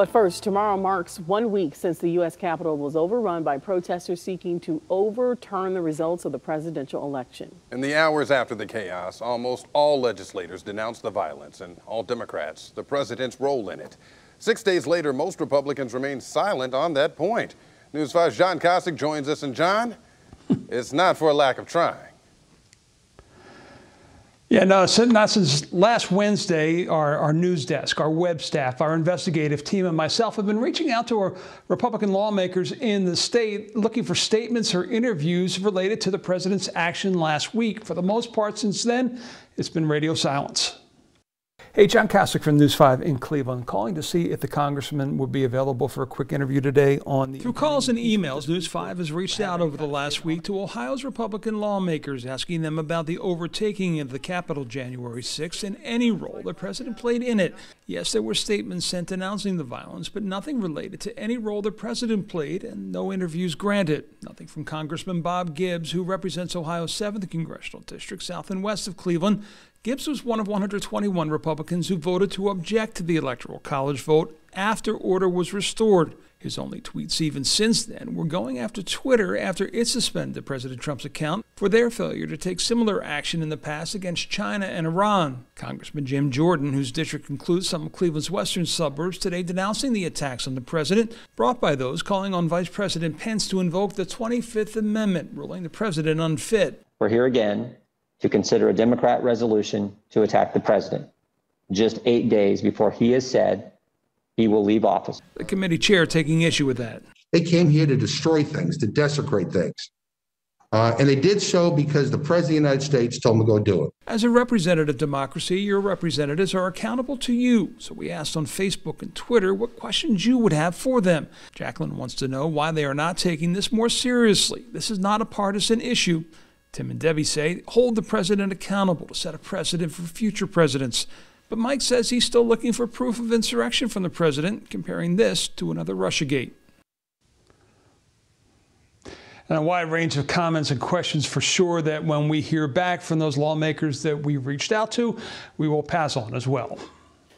But first, tomorrow marks one week since the U.S. Capitol was overrun by protesters seeking to overturn the results of the presidential election. In the hours after the chaos, almost all legislators denounced the violence and all Democrats the president's role in it. Six days later, most Republicans remain silent on that point. News 5's John Kosich joins us. And John, it's not for a lack of trying. Yeah, no, not since last Wednesday, our, our news desk, our web staff, our investigative team, and myself have been reaching out to our Republican lawmakers in the state looking for statements or interviews related to the president's action last week. For the most part, since then, it's been radio silence. Hey, John Kosich from News 5 in Cleveland, calling to see if the congressman would be available for a quick interview today on the. Through calls and emails, News 5 has reached out over the last week to Ohio's Republican lawmakers, asking them about the overtaking of the Capitol January 6th and any role the president played in it. Yes, there were statements sent announcing the violence, but nothing related to any role the president played, and no interviews granted. Nothing from Congressman Bob Gibbs, who represents Ohio's 7th Congressional District, south and west of Cleveland. Gibbs was one of 121 Republicans who voted to object to the Electoral College vote after order was restored. His only tweets, even since then, were going after Twitter after it suspended President Trump's account for their failure to take similar action in the past against China and Iran. Congressman Jim Jordan, whose district includes some of Cleveland's western suburbs, today denouncing the attacks on the president brought by those calling on Vice President Pence to invoke the 25th Amendment, ruling the president unfit. We're here again to consider a Democrat resolution to attack the president just eight days before he has said he will leave office. The committee chair taking issue with that. They came here to destroy things, to desecrate things. Uh, and they did so because the President of the United States told them to go do it. As a representative democracy, your representatives are accountable to you. So we asked on Facebook and Twitter what questions you would have for them. Jacqueline wants to know why they are not taking this more seriously. This is not a partisan issue. Tim and Debbie say hold the president accountable to set a precedent for future presidents. But Mike says he's still looking for proof of insurrection from the president, comparing this to another Russiagate. And a wide range of comments and questions for sure that when we hear back from those lawmakers that we reached out to, we will pass on as well.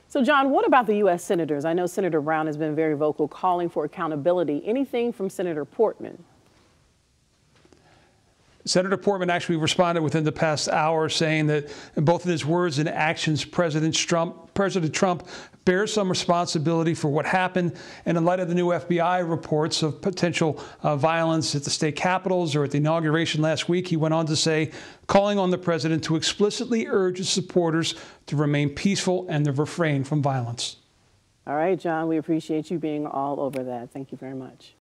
So, John, what about the U.S. senators? I know Senator Brown has been very vocal calling for accountability. Anything from Senator Portman? Senator Portman actually responded within the past hour saying that both of his words and actions, President Trump, President Trump bears some responsibility for what happened. And in light of the new FBI reports of potential uh, violence at the state capitals or at the inauguration last week, he went on to say, calling on the president to explicitly urge his supporters to remain peaceful and to refrain from violence. All right, John, we appreciate you being all over that. Thank you very much.